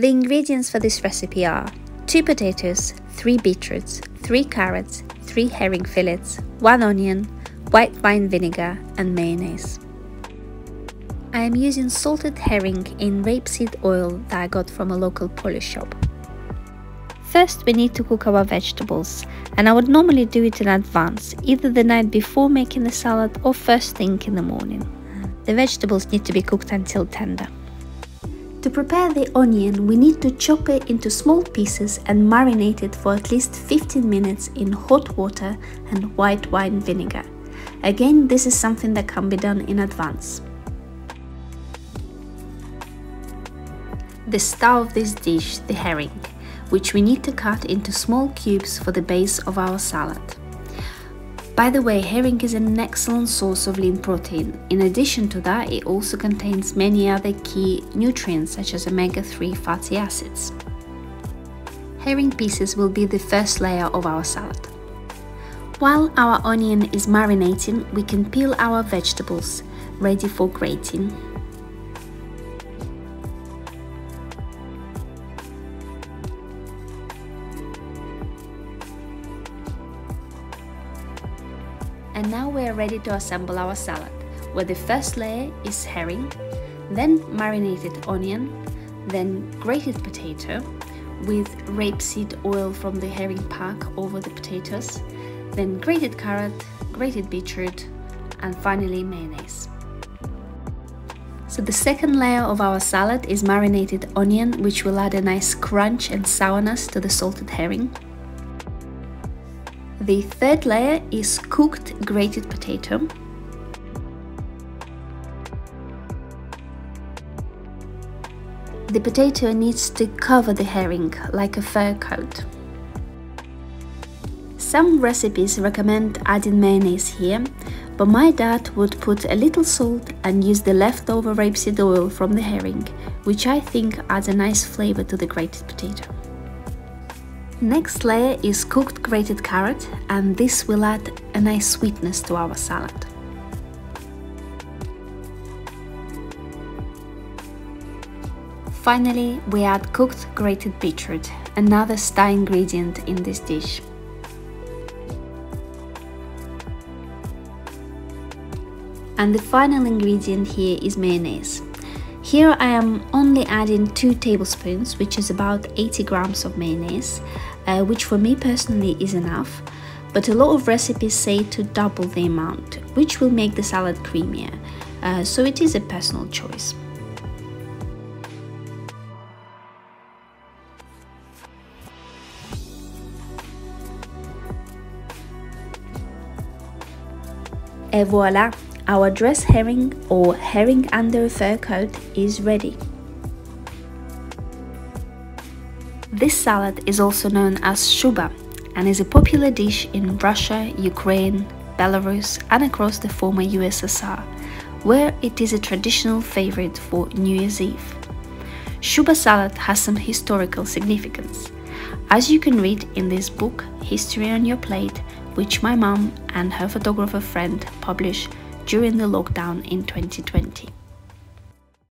The ingredients for this recipe are 2 potatoes, 3 beetroots, 3 carrots, 3 herring fillets, 1 onion, white wine vinegar and mayonnaise. I am using salted herring in rapeseed oil that I got from a local polish shop. First we need to cook our vegetables and I would normally do it in advance, either the night before making the salad or first thing in the morning. The vegetables need to be cooked until tender. To prepare the onion, we need to chop it into small pieces and marinate it for at least 15 minutes in hot water and white wine vinegar. Again, this is something that can be done in advance. The star of this dish, the herring, which we need to cut into small cubes for the base of our salad. By the way, herring is an excellent source of lean protein. In addition to that, it also contains many other key nutrients such as omega-3 fatty acids. Herring pieces will be the first layer of our salad. While our onion is marinating, we can peel our vegetables, ready for grating. And now we are ready to assemble our salad, where the first layer is herring, then marinated onion, then grated potato with rapeseed oil from the herring pack over the potatoes, then grated carrot, grated beetroot, and finally mayonnaise. So the second layer of our salad is marinated onion, which will add a nice crunch and sourness to the salted herring. The third layer is cooked grated potato. The potato needs to cover the herring like a fur coat. Some recipes recommend adding mayonnaise here, but my dad would put a little salt and use the leftover rapeseed oil from the herring, which I think adds a nice flavor to the grated potato. Next layer is cooked grated carrot and this will add a nice sweetness to our salad. Finally, we add cooked grated beetroot, another star ingredient in this dish. And the final ingredient here is mayonnaise. Here I am only adding 2 tablespoons, which is about 80 grams of mayonnaise, uh, which for me personally is enough, but a lot of recipes say to double the amount, which will make the salad creamier, uh, so it is a personal choice. Et voila! Our dressed herring or herring under fur coat is ready. This salad is also known as shuba and is a popular dish in Russia, Ukraine, Belarus and across the former USSR, where it is a traditional favorite for New Year's Eve. Shuba salad has some historical significance. As you can read in this book, History on Your Plate, which my mom and her photographer friend published during the lockdown in 2020.